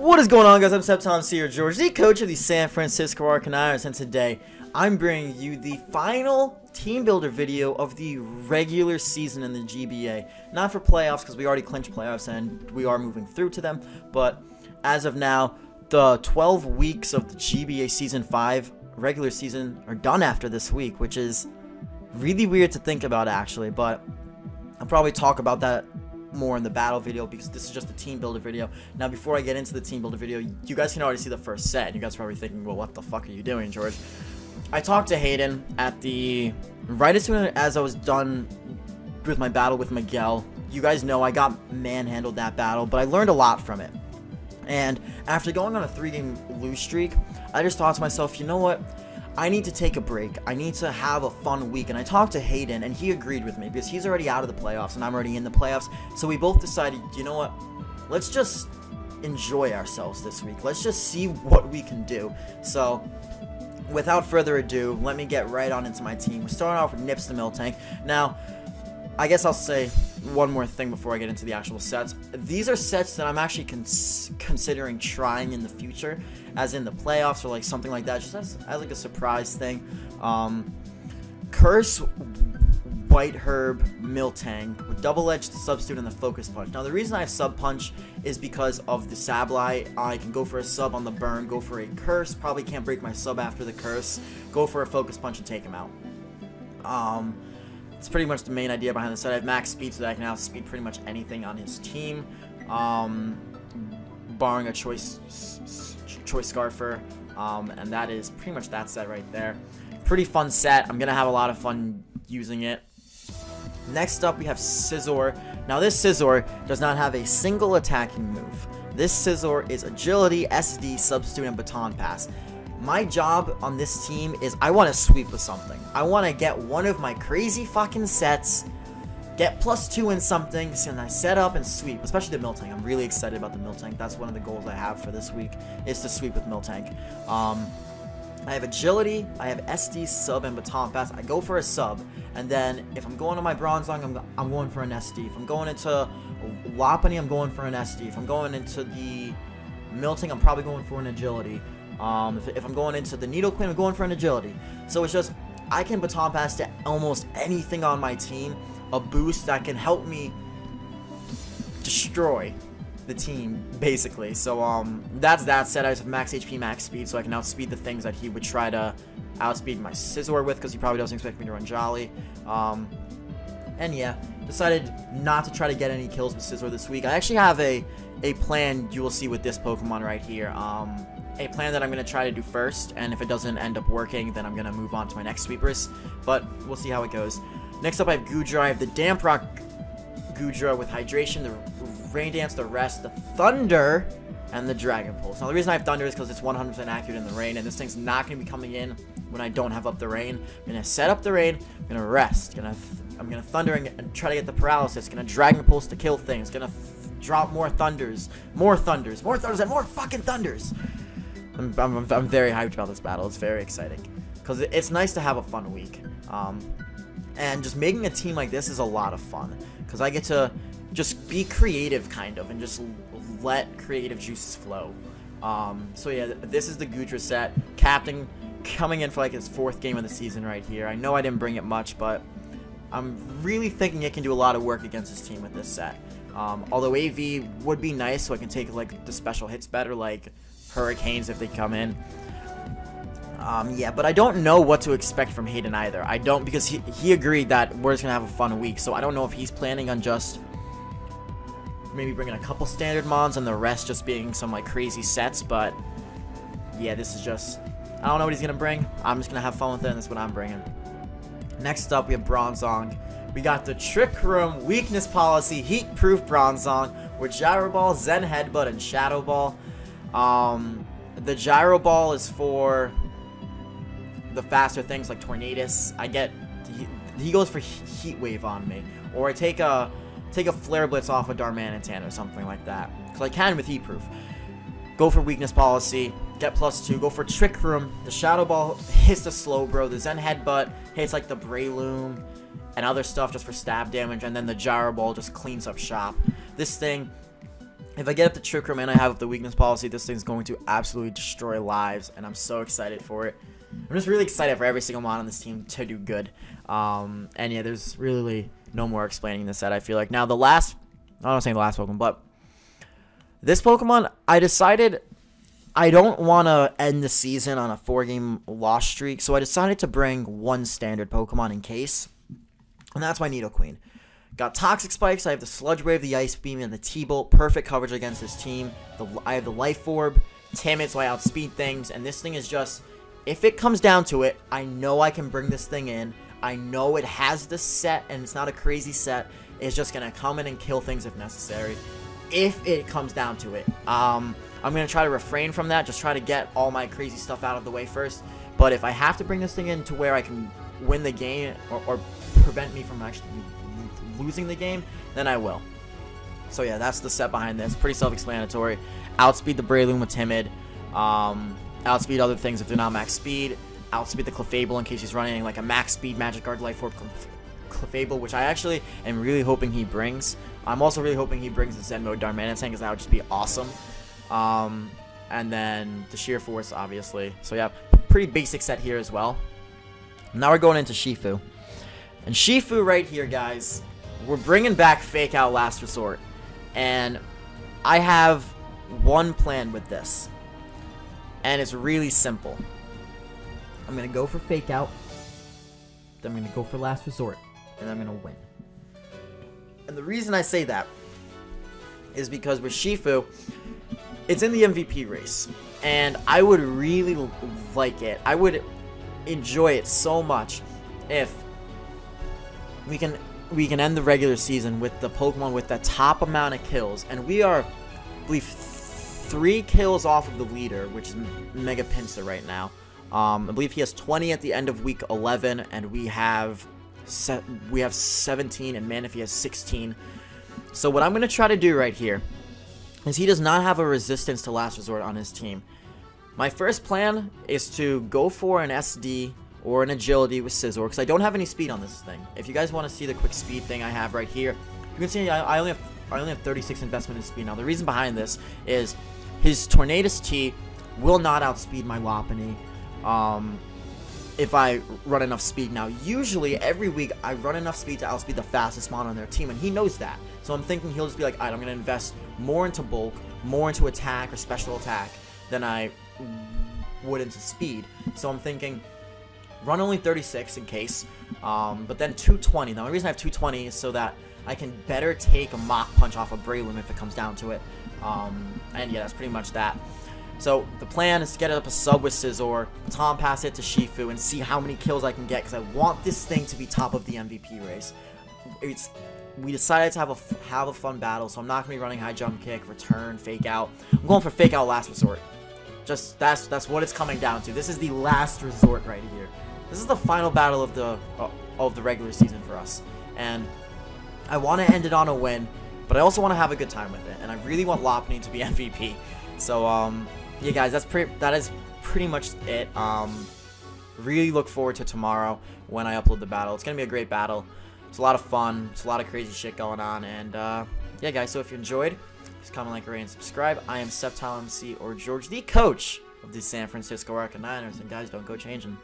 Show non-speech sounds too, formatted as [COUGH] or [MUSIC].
What is going on guys, I'm Septon Seer George, the coach of the San Francisco Arcanines, and today I'm bringing you the final team builder video of the regular season in the GBA. Not for playoffs because we already clinched playoffs and we are moving through to them, but as of now, the 12 weeks of the GBA Season 5 regular season are done after this week, which is really weird to think about actually, but I'll probably talk about that more in the battle video because this is just a team builder video. Now, before I get into the team builder video, you guys can already see the first set. And you guys are probably thinking, well, what the fuck are you doing, George? I talked to Hayden at the... Right as soon as I was done with my battle with Miguel. You guys know I got manhandled that battle, but I learned a lot from it. And after going on a three-game lose streak, I just thought to myself, you know what? I need to take a break. I need to have a fun week. And I talked to Hayden, and he agreed with me because he's already out of the playoffs, and I'm already in the playoffs. So we both decided, you know what? Let's just enjoy ourselves this week. Let's just see what we can do. So, without further ado, let me get right on into my team. We're starting off with Nips the Miltank. Now, I guess I'll say one more thing before I get into the actual sets. These are sets that I'm actually cons considering trying in the future, as in the playoffs or like something like that, just as, as like a surprise thing. Um, Curse White Herb Miltank with double-edged substitute and the focus punch. Now the reason I have sub punch is because of the Sableye. I can go for a sub on the burn, go for a curse, probably can't break my sub after the curse, go for a focus punch and take him out. Um, it's pretty much the main idea behind the set. I have max speed so that I can outspeed pretty much anything on his team, um, barring a choice choice Scarfer, um, and that is pretty much that set right there. Pretty fun set. I'm gonna have a lot of fun using it. Next up, we have Scizor. Now, this Scizor does not have a single attacking move. This Scizor is Agility, SD, Substitute, and Baton Pass my job on this team is I want to sweep with something. I want to get one of my crazy fucking sets, get plus two in something, and I set up and sweep, especially the Miltank. I'm really excited about the Miltank. That's one of the goals I have for this week, is to sweep with Miltank. Um, I have agility, I have SD, sub, and baton pass. I go for a sub, and then if I'm going to my Bronzong, I'm, I'm going for an SD. If I'm going into Lopunny, I'm going for an SD. If I'm going into the Miltank, I'm probably going for an agility. Um, if, if I'm going into the Nidoqueen, I'm going for an agility. So it's just, I can baton pass to almost anything on my team, a boost that can help me destroy the team, basically. So, um, that's that set. I have max HP, max speed, so I can outspeed the things that he would try to outspeed my Scizor with, because he probably doesn't expect me to run Jolly. Um, and yeah, decided not to try to get any kills with Scizor this week. I actually have a, a plan you will see with this Pokemon right here. Um, a plan that I'm going to try to do first, and if it doesn't end up working, then I'm going to move on to my next sweepers, but we'll see how it goes. Next up, I have Goodra. I have the Damp Rock Goodra with Hydration, the Rain Dance, the Rest, the Thunder, and the Dragon Pulse. Now, the reason I have Thunder is because it's 100% accurate in the rain, and this thing's not going to be coming in when I don't have up the rain. I'm going to set up the rain, I'm going to rest, gonna I'm going to Thunder and, and, try to get the Paralysis, going to Dragon Pulse to kill things, going to drop more Thunders, more Thunders, more Thunders, and more fucking Thunders. I'm, I'm, I'm very hyped about this battle. It's very exciting. Because it's nice to have a fun week. Um, and just making a team like this is a lot of fun. Because I get to just be creative, kind of, and just let creative juices flow. Um, so yeah, this is the Goodra set. Captain coming in for like his fourth game of the season right here. I know I didn't bring it much, but I'm really thinking it can do a lot of work against this team with this set. Um, although AV would be nice so I can take like the special hits better, like Hurricanes if they come in. Um, yeah, but I don't know what to expect from Hayden either. I don't, because he, he agreed that we're just going to have a fun week, so I don't know if he's planning on just maybe bringing a couple standard mons and the rest just being some, like, crazy sets, but yeah, this is just, I don't know what he's going to bring. I'm just going to have fun with it, and that's what I'm bringing. Next up, we have Bronzong. We got the Trick Room Weakness Policy Heat Proof Bronzong with Gyro Ball, Zen Headbutt, and Shadow Ball. Um, the gyro ball is for the faster things like Tornadus. I get he, he goes for heat wave on me, or I take a take a flare blitz off a of Darmanitan or something like that. Cause I can with heat proof. Go for weakness policy. Get plus two. Go for trick room. The shadow ball hits the Slowbro. The Zen headbutt hits like the Breloom and other stuff just for stab damage, and then the gyro ball just cleans up shop. This thing if I get up the Trick Room and I have up the Weakness Policy, this thing's going to absolutely destroy lives, and I'm so excited for it. I'm just really excited for every single mod on this team to do good. Um, and yeah, there's really no more explaining this set, I feel like. Now, the last, I'm not saying the last Pokemon, but this Pokemon, I decided I don't want to end the season on a four-game loss streak, so I decided to bring one standard Pokemon in case, and that's my Nidoqueen. Got Toxic Spikes, I have the Sludge Wave, the Ice Beam, and the T-Bolt. Perfect coverage against this team. The, I have the Life Orb, Timid, so I outspeed things, and this thing is just, if it comes down to it, I know I can bring this thing in. I know it has the set, and it's not a crazy set. It's just going to come in and kill things if necessary. If it comes down to it. Um, I'm going to try to refrain from that. Just try to get all my crazy stuff out of the way first. But if I have to bring this thing in to where I can win the game or, or prevent me from actually losing the game, then I will. So yeah, that's the set behind this. Pretty self-explanatory. Outspeed the Breloom with Timid. Um, outspeed other things if they're not max speed outspeed the Clefable in case he's running like a max speed Magic Guard Life Orb Clefable, which I actually am really hoping he brings. I'm also really hoping he brings the Zen mode Darmanitan because that would just be awesome. Um, and then the Sheer Force, obviously. So yeah, pretty basic set here as well. Now we're going into Shifu. And Shifu right here, guys, we're bringing back Fake Out Last Resort. And I have one plan with this. And it's really simple. I'm to go for Fake Out. Then I'm to go for Last Resort. And I'm to win. And the reason I say that is because with Shifu, it's in the MVP race. And I would really like it. I would enjoy it so much if we can we can end the regular season with the Pokemon with the top amount of kills. And we are, I believe, three kills off of the leader, which is Mega Pinsir right now. Um, I believe he has 20 at the end of week 11, and we have we have 17, and Manaphy has 16. So what I'm going to try to do right here is he does not have a resistance to Last Resort on his team. My first plan is to go for an SD or an agility with Scizor, because I don't have any speed on this thing. If you guys want to see the quick speed thing I have right here, you can see I, I only have I only have 36 investment in speed. Now, the reason behind this is his Tornadus T will not outspeed my Lopunny um, if I run enough speed. Now, usually every week I run enough speed to outspeed the fastest mon on their team, and he knows that. So I'm thinking he'll just be like, alright, I'm going to invest more into bulk, more into attack or special attack than I would into speed. So I'm thinking run only 36 in case, um, but then 220. Now, the reason I have 220 is so that I can better take a Mach Punch off of Breloom if it comes down to it. Um, and yeah, that's pretty much that. So the plan is to get up a sub with Scizor, baton pass it to Shifu, and see how many kills I can get, because I want this thing to be top of the MVP race. It's we decided to have a have a fun battle, so I'm not gonna be running high jump kick, return, fake out. I'm going for fake out last resort. Just that's that's what it's coming down to. This is the last resort right here. This is the final battle of the uh, of the regular season for us, and I want to end it on a win, but I also want to have a good time with it, and I really want Lopunny to be [LAUGHS] MVP. So um, yeah, guys, that's pretty. That is pretty much it. Um, really look forward to tomorrow when I upload the battle. It's gonna be a great battle. It's a lot of fun. It's a lot of crazy shit going on, and uh, yeah, guys. So if you enjoyed, just comment, like, rate, and subscribe. I am Sceptile MC or George, the coach of the San Francisco Arcanines, and guys, don't go changing.